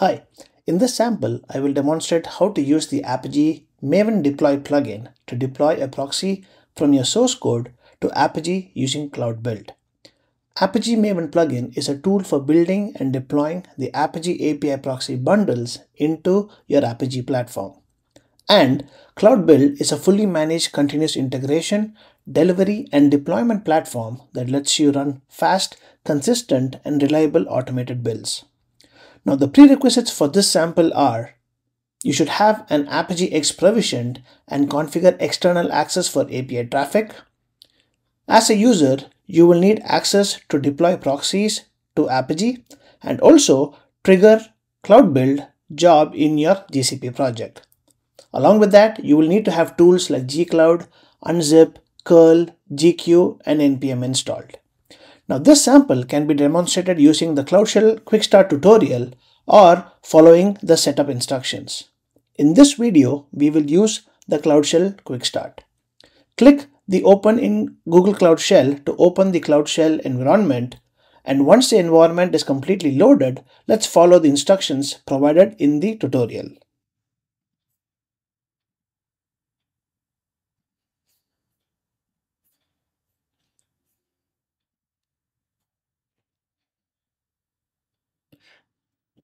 Hi, in this sample, I will demonstrate how to use the Apigee Maven Deploy plugin to deploy a proxy from your source code to Apigee using Cloud Build. Apigee Maven plugin is a tool for building and deploying the Apigee API proxy bundles into your Apigee platform. And Cloud Build is a fully managed continuous integration, delivery, and deployment platform that lets you run fast, consistent, and reliable automated builds. Now the prerequisites for this sample are you should have an Apigee X provisioned and configure external access for API traffic. As a user, you will need access to deploy proxies to Apigee and also trigger Cloud Build job in your GCP project. Along with that, you will need to have tools like gcloud, unzip, curl, jq, and npm installed. Now this sample can be demonstrated using the Cloud Shell Quick Start tutorial or following the setup instructions. In this video, we will use the Cloud Shell Quick Start. Click the Open in Google Cloud Shell to open the Cloud Shell environment and once the environment is completely loaded, let's follow the instructions provided in the tutorial.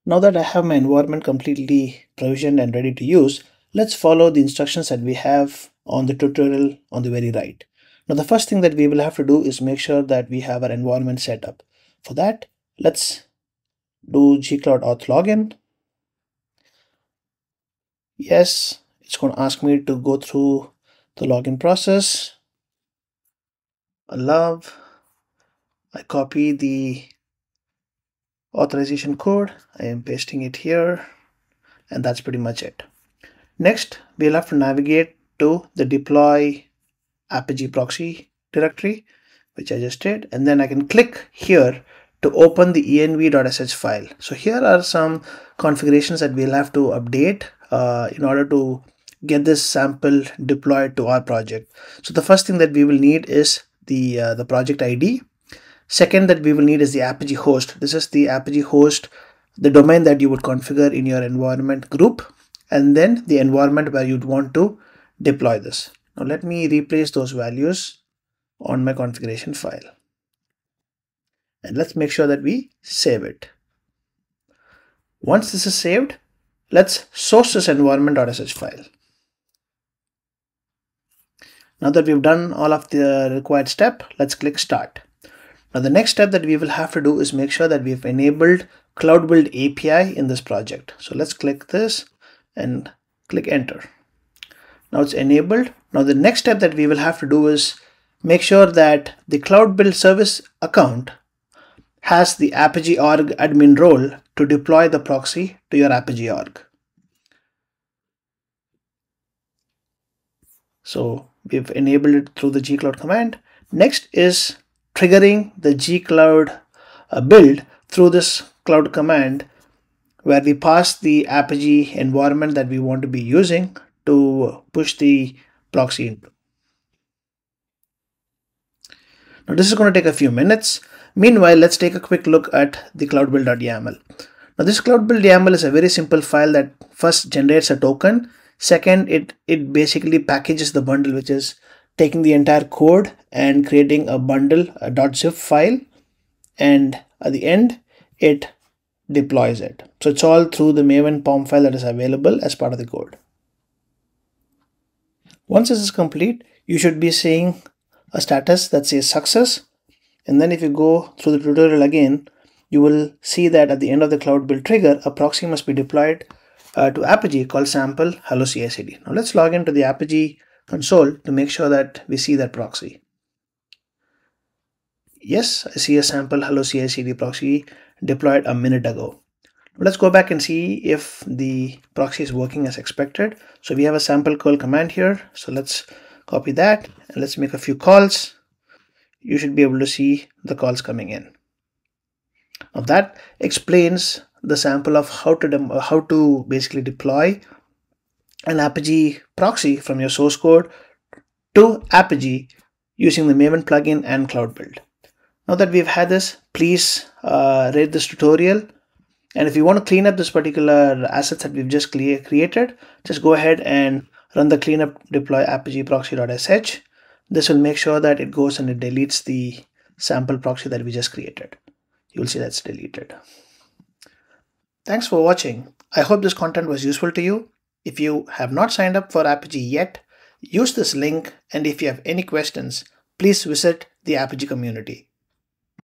Now that I have my environment completely provisioned and ready to use, let's follow the instructions that we have on the tutorial on the very right. Now the first thing that we will have to do is make sure that we have our environment set up. For that, let's do gcloud auth login. Yes, it's going to ask me to go through the login process. I love. I copy the authorization code. I am pasting it here and that's pretty much it. Next, we'll have to navigate to the deploy apigee proxy directory, which I just did, and then I can click here to open the env.sh file. So here are some configurations that we'll have to update uh, in order to get this sample deployed to our project. So the first thing that we will need is the, uh, the project ID Second that we will need is the Apigee host. This is the Apigee host, the domain that you would configure in your environment group, and then the environment where you'd want to deploy this. Now let me replace those values on my configuration file. And let's make sure that we save it. Once this is saved, let's source this environment.sh file. Now that we've done all of the required step, let's click start. Now the next step that we will have to do is make sure that we've enabled Cloud Build API in this project. So let's click this and click enter. Now it's enabled. Now the next step that we will have to do is make sure that the Cloud Build service account has the Apigee org admin role to deploy the proxy to your Apigee org. So we've enabled it through the gcloud command. Next is triggering the gcloud uh, build through this cloud command where we pass the apigee environment that we want to be using to push the proxy into. Now this is going to take a few minutes. Meanwhile, let's take a quick look at the cloudbuild.yaml. Now this cloudbuild.yaml is a very simple file that first generates a token. Second, it, it basically packages the bundle, which is taking the entire code and creating a bundle a .zip file and at the end it deploys it. So it's all through the Maven POM file that is available as part of the code. Once this is complete, you should be seeing a status that says success. And then if you go through the tutorial again, you will see that at the end of the cloud build trigger, a proxy must be deployed uh, to Apigee called sample hello CI/CD. Now let's log into the Apigee console to make sure that we see that proxy. Yes, I see a sample hello CI/CD proxy deployed a minute ago. Let's go back and see if the proxy is working as expected. So we have a sample curl command here. So let's copy that and let's make a few calls. You should be able to see the calls coming in. Now that explains the sample of how to how to basically deploy an Apigee proxy from your source code to Apigee using the Maven plugin and Cloud Build. Now that we've had this, please uh, rate this tutorial And if you want to clean up this particular assets that we've just created, just go ahead and run the cleanup deploy apigee proxy.sh. This will make sure that it goes and it deletes the sample proxy that we just created. You'll see that's deleted. Thanks for watching. I hope this content was useful to you. If you have not signed up for Apigee yet, use this link and if you have any questions, please visit the Apigee community.